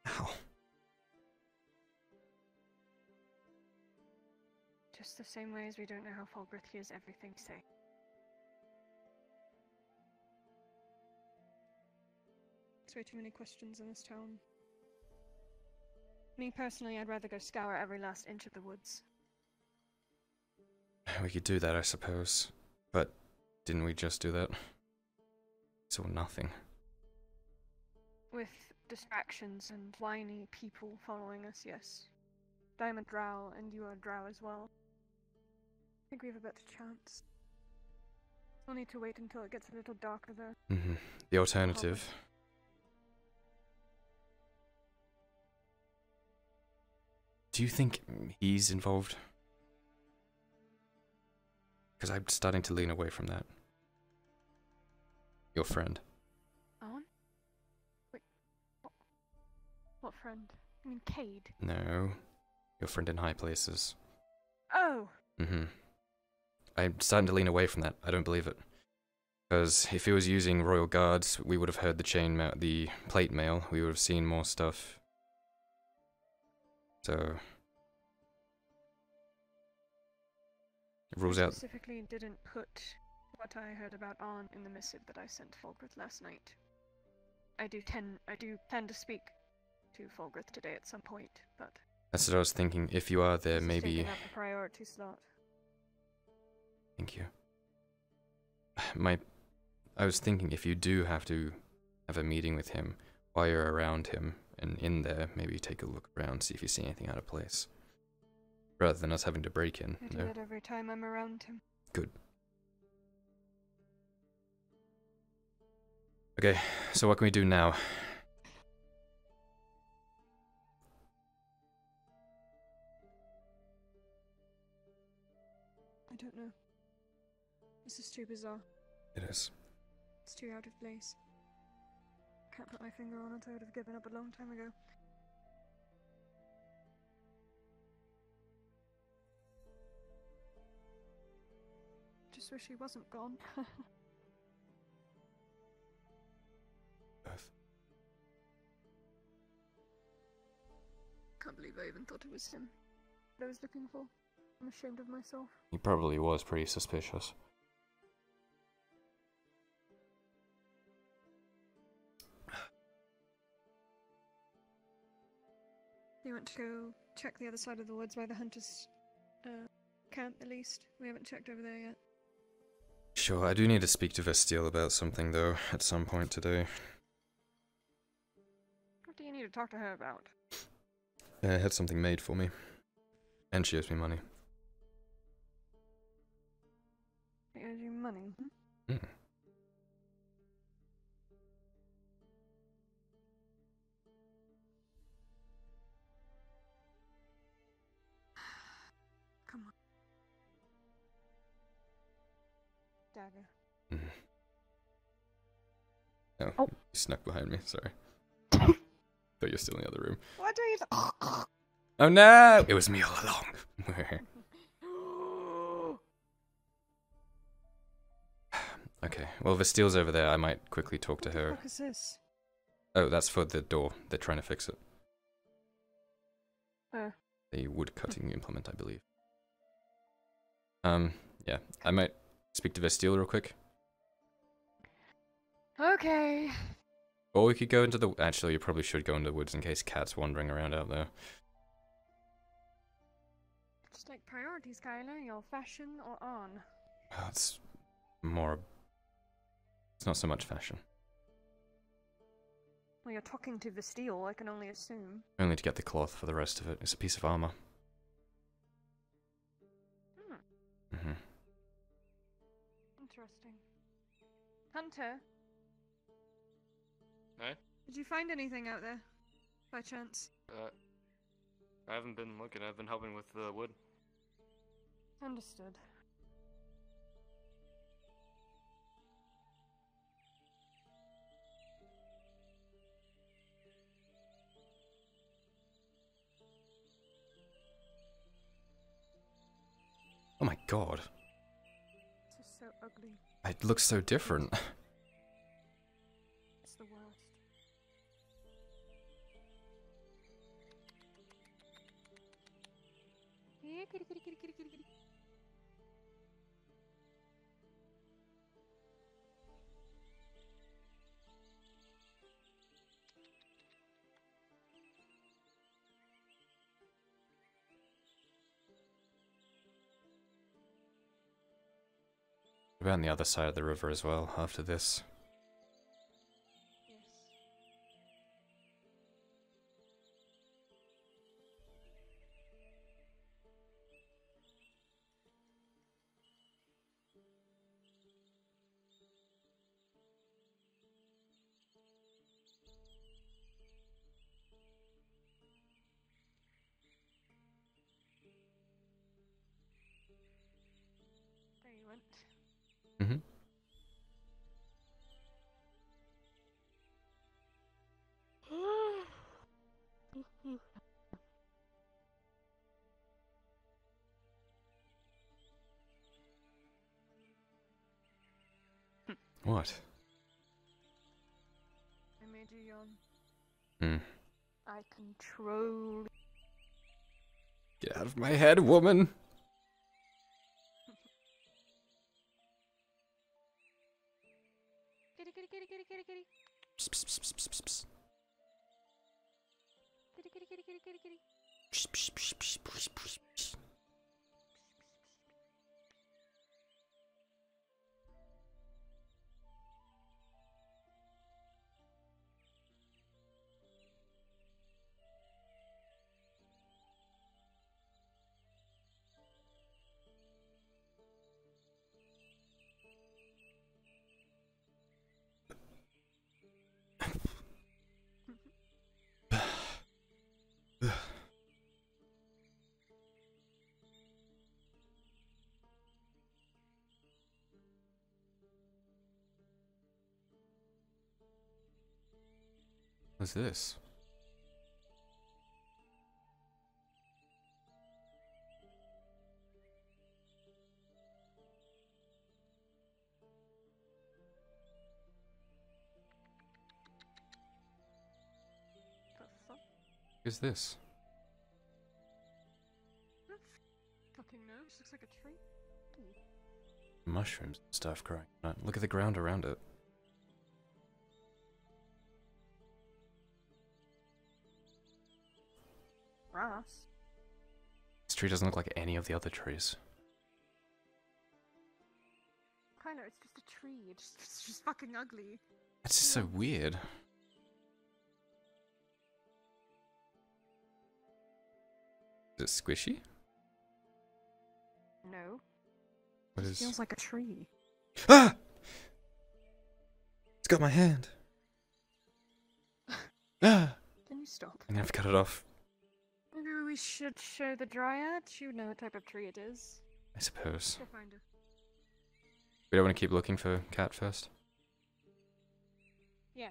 S2: How?
S4: Just the same way as we don't know how Fulgrith hears everything say. There's way too many questions in this town. Me personally, I'd rather go scour every last inch of the woods.
S2: We could do that, I suppose. But didn't we just do that? Saw nothing.
S4: With distractions and whiny people following us, yes. I'm drow, and you are a drow as well. I think we have a better chance. We'll need to wait until it gets a little darker though.
S2: hmm The alternative. Do you think he's involved? Because I'm starting to lean away from that. Your friend.
S4: On? Wait. What, what friend? I mean, Cade.
S2: No. Your friend in high places.
S4: Oh!
S2: Mm-hmm. I'm starting to lean away from that. I don't believe it. Because if he was using royal guards, we would have heard the chain mail, the plate mail. We would have seen more stuff. So it rules out.
S4: specifically didn't put what I heard about Arn in the missive that I sent Fulgrith last night. I do tend, I do plan to speak to Fulgrith today at some point, but
S2: That's what I was thinking. If you are there, maybe.
S4: up the priority slot.
S2: Thank you. My, I was thinking if you do have to have a meeting with him while you're around him and in there, maybe take a look around, see if you see anything out of place, rather than us having to break in.
S4: I do
S2: No,
S4: that every time I'm around him.
S2: good. Okay, so what can we do now?
S4: I don't know. This is too bizarre.
S2: It is.
S4: It's too out of place. can't put my finger on it. I would have given up a long time ago. Just wish he wasn't gone. believe I even thought it was him. What I was looking for. I'm ashamed of myself.
S2: He probably was pretty suspicious.
S4: You want to go check the other side of the woods by the hunters' uh, camp, at least. We haven't checked over there yet.
S2: Sure, I do need to speak to Vestiel about something, though, at some point today.
S4: What do you need to talk to her about?
S2: I had something made for me. And she owes me money.
S4: She owes you money.
S2: Hmm.
S4: Come on. Dagger.
S2: Mhm. Oh,
S4: Oh.
S2: you snuck behind me, sorry. Thought you're still in the other room.
S4: What do you?
S2: Oh no! It was me all along. okay, well, Vestiel's over there. I might quickly talk to her.
S4: What is this?
S2: Oh, that's for the door. They're trying to fix it.
S4: Oh.
S2: A wood cutting implement, I believe. Um, yeah, I might speak to Vestiel real quick.
S4: Okay.
S2: Or we could go into the. Actually, you probably should go into the woods in case Cat's wandering around out there.
S4: Just like priorities, Kyler. Your fashion or on?
S2: Oh, it's more. It's not so much fashion.
S4: Well, you're talking to Vestiel. I can only assume.
S2: Only to get the cloth for the rest of it. It's a piece of armor.
S4: Hmm.
S2: hmm
S4: Interesting. Hunter,
S16: Hey?
S4: did you find anything out there, by chance?
S16: Uh, I haven't been looking. I've been helping with the wood.
S4: Understood.
S2: Oh my god.
S4: This is so ugly.
S2: It looks so different. We're on the other side of the river as well after this.
S4: I control.
S2: Get out of my head, woman! What's this? Who's this?
S4: Fucking nose. Looks like a tree.
S2: Mushrooms and stuff growing. Look at the ground around it.
S4: Grass.
S2: This tree doesn't look like any of the other trees.
S4: Kyler, it's just a tree. It's just, it's just fucking ugly.
S2: That's just so weird. Is it squishy?
S4: No.
S2: What
S4: It
S2: is?
S4: feels like a tree.
S2: Ah! It's got my hand. Ah!
S4: Can you stop?
S2: I'm gonna have to cut it off.
S4: Maybe we should show the dryad. You know what type of tree it is.
S2: I suppose.
S4: Go find her.
S2: We don't want to keep looking for cat first.
S4: Yeah.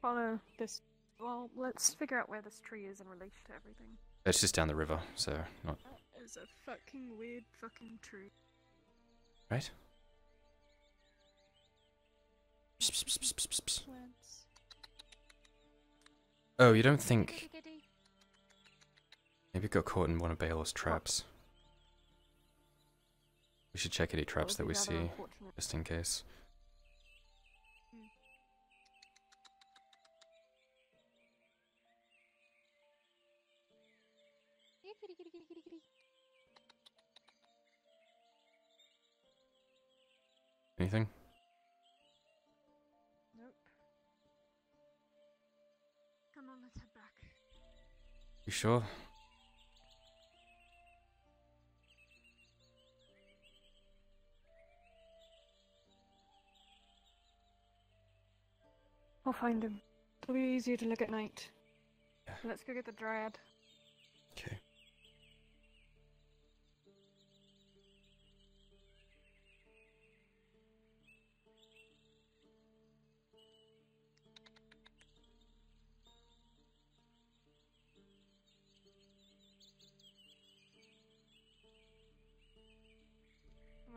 S4: Follow this. Well, let's figure out where this tree is in relation to everything.
S2: It's just down the river, so not
S4: That is a fucking weird fucking tree.
S2: right.
S4: Plants.
S2: Oh, you don't think maybe got caught in one of Bael's traps? We should check any traps that we see, just in case. Anything?
S4: Nope. Come on, let's head back.
S2: You sure?
S4: I'll find him. It'll be easier to look at night. Let's go get the dryad.
S2: Okay.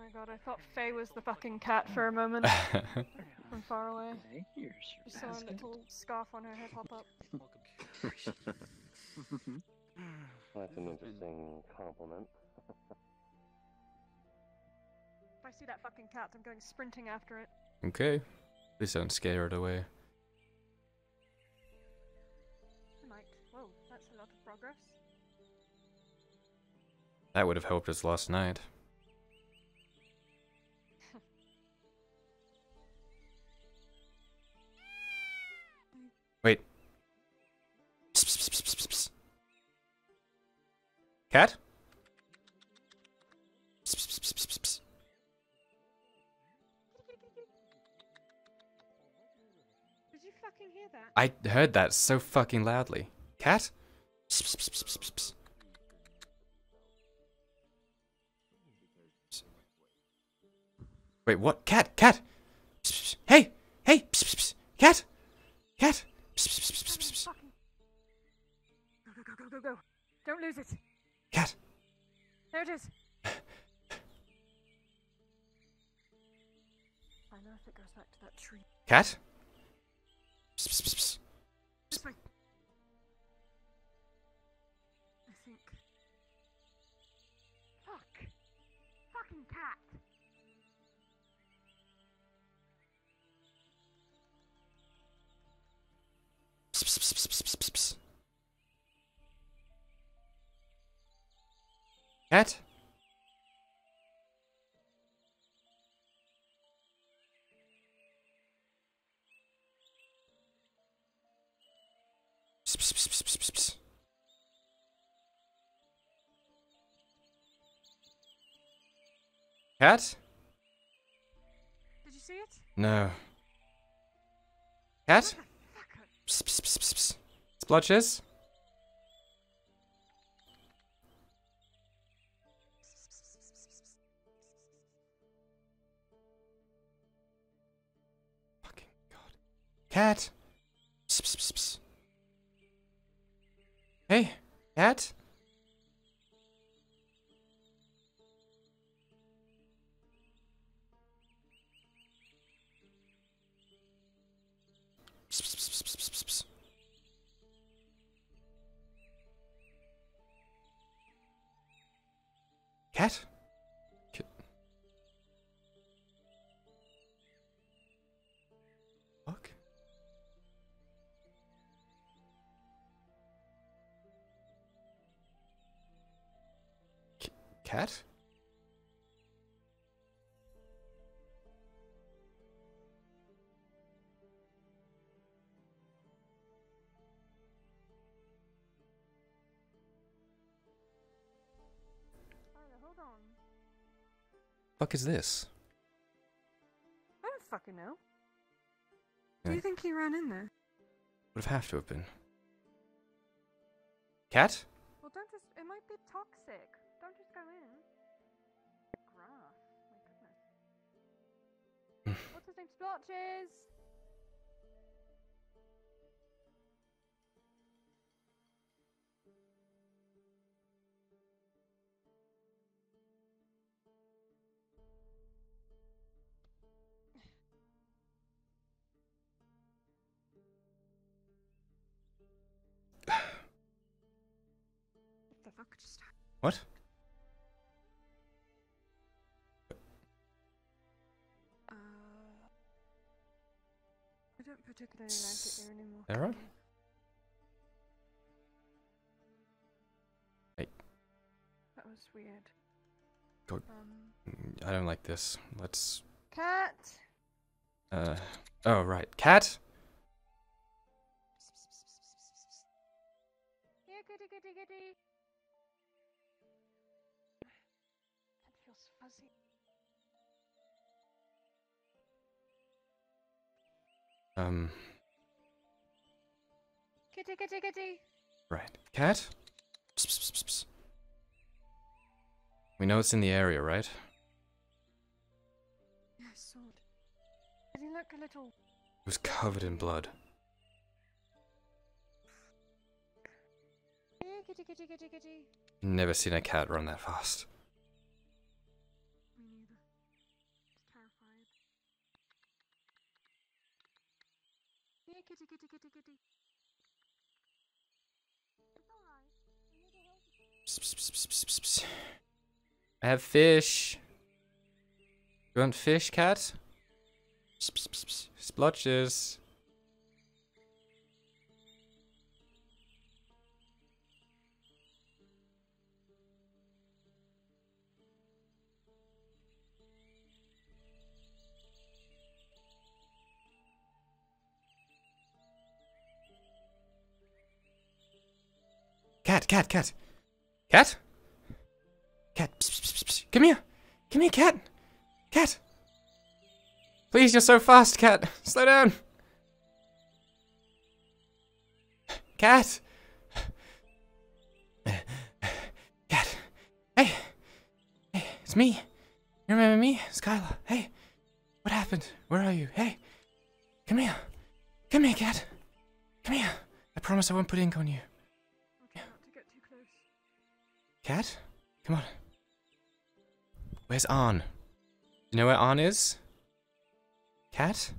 S4: My god, I thought Faye was the fucking cat for a moment. from far away.
S24: Here's
S4: Just saw a little scarf on her head hop up.
S18: That's an interesting compliment.
S4: If I see that fucking cat, I'm going sprinting after it.
S2: Okay. Please don't scare it away.
S4: I might. Whoa, that's a lot of progress.
S2: That would have helped us last night. Cat? Psst, psst, psst.
S4: Did you fucking hear that?
S2: I heard that so fucking loudly. Cat? Wait, what? Cat! Cat! Hey! Hey! Cat! Cat!
S4: Go, go, go, go, go. Don't lose it.
S2: Cat!
S4: There it is. I know if it goes back to that tree.
S2: Cat? Psst, psst, psst,
S4: Cat?
S2: Psst, psst, psst, psst, psst, psst. Cat?
S4: Did you see it?
S2: No. Cat? Psst, psst, psst, psst, Cat. Psst, psst, psst. Hey, cat? Cat? Cat?
S4: Hold on.
S2: Fuck is this?
S4: I don't fucking know. Do you think he ran in there?
S2: Would have have to have been. Cat?
S4: Well, don't just. It might be toxic. Don't just go in. Grass. My goodness. What's his name? Splotches! What I don't like it here anymore.
S2: Sarah? Hey,
S4: That was weird. Um,
S2: I don't like this. Let's.
S4: cat!
S2: Uh. Oh, right. Cat?
S4: Here, kitty, kitty, kitty! That feels fuzzy.
S2: Um.
S4: Kitty, kitty, kitty!
S2: Right. Cat? Psst, psst, psst. We know it's in the area, right?
S4: Yeah, saw it. Did he look a little.
S2: It was covered in blood.
S4: Kitty, kitty, kitty, kitty!
S2: Never seen a cat run that fast.
S4: Kitty, kitty, kitty, kitty! I
S2: have fish. You want fish, cat? Splotches. Cat, cat, cat. Cat? Cat, psst, psst, psst. Come here. Come here, cat. Cat. Please, you're so fast, cat. Slow down. Cat. Cat. Hey. Hey, it's me. You remember me? Skylar. Hey. What happened? Where are you? Hey. Come here. Come here, cat. Come here. I promise I won't put ink on you. Cat? Come on. Where's Arn? You know where Arn is? Cat?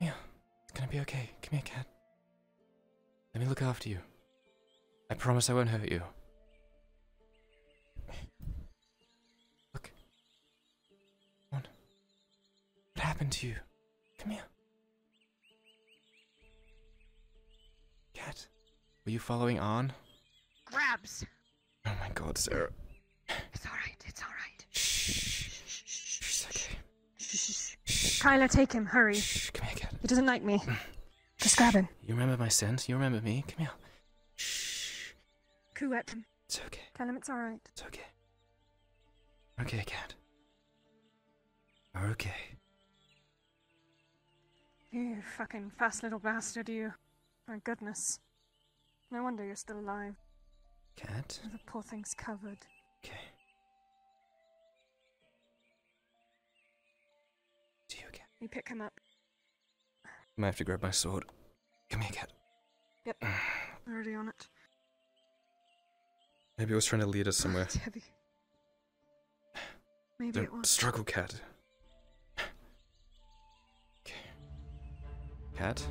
S2: Yeah, it's gonna be okay. Come here, cat. Let me look after you. I promise I won't hurt you. Look. Come on. What happened to you? Come here. Cat, were you following on?
S4: Grabs!
S2: Oh my god, Sarah.
S4: It's alright, it's alright.
S2: She's okay.
S4: Kyler, take him, hurry. Shh.
S2: Come here, cat.
S4: He doesn't like me. Hmm. Just grab him.
S2: You remember my scent? You remember me? Come here. Shh.
S4: Coo at him.
S2: It's okay.
S4: Tell him it's alright.
S2: It's okay. Okay, cat. Okay.
S4: You fucking fast little bastard, you. My goodness. No wonder you're still alive.
S2: Cat?
S4: The poor thing's covered.
S2: Okay. Do you again.
S4: You pick him up.
S2: I might have to grab my sword. Come here, cat.
S4: Yep. Already on it.
S2: Maybe it was trying to lead us somewhere.
S4: It's heavy. Maybe
S2: Don't
S4: it was.
S2: struggle, cat. Okay. Cat?